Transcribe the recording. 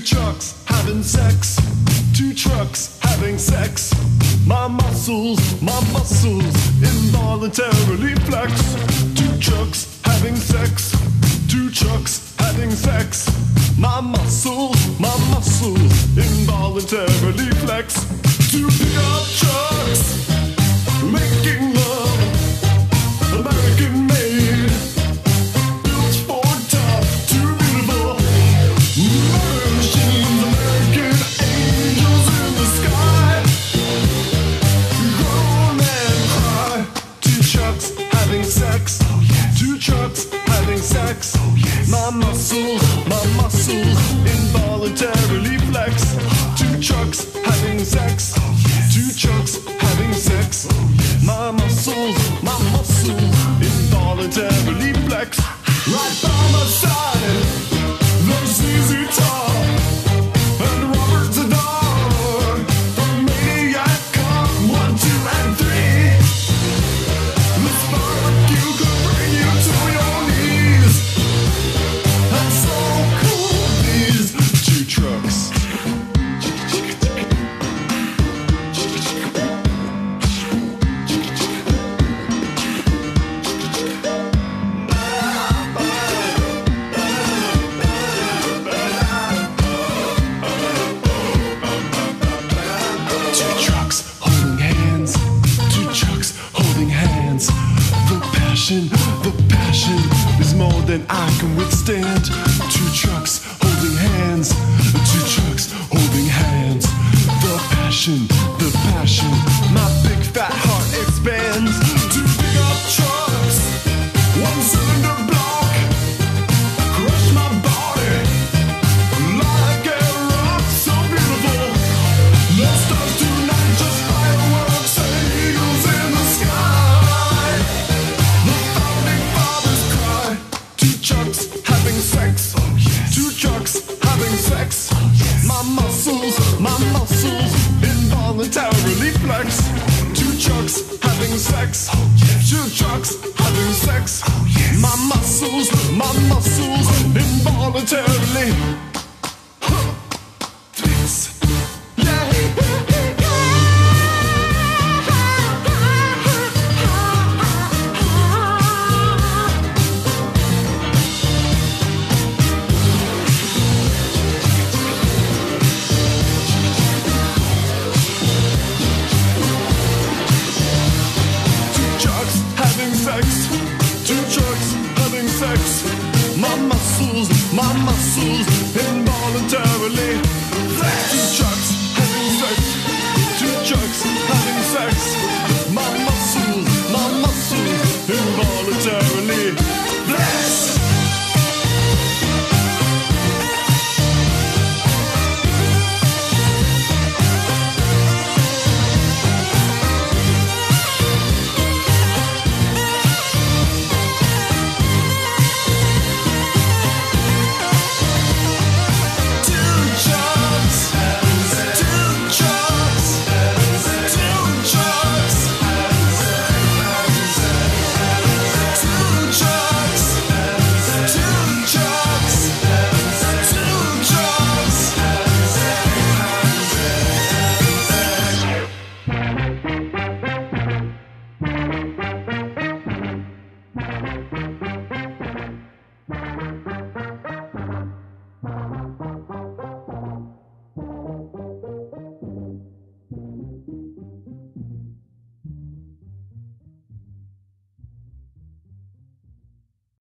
Two trucks having sex. Two trucks having sex. My muscles, my muscles involuntarily flex. Two trucks having sex. Two trucks having sex. My muscles, my muscles involuntarily flex. Two pickup trucks making love. American made. Built Ford tough, too beautiful. Two trucks having sex. My muscles, my muscles involuntarily flex. Two trucks having sex. Two trucks having sex. My muscles, my muscles involuntarily flex. Right by my side, passion, the passion is more than I can withstand. Two trucks holding hands. Trucks having sex. Two trucks having sex. My muscles, my muscles involuntarily flex. Two trucks having sex. Two trucks having sex. My muscles, my muscles involuntarily Two trucks having sex. My muscles, my muscles involuntarily flex. Two trucks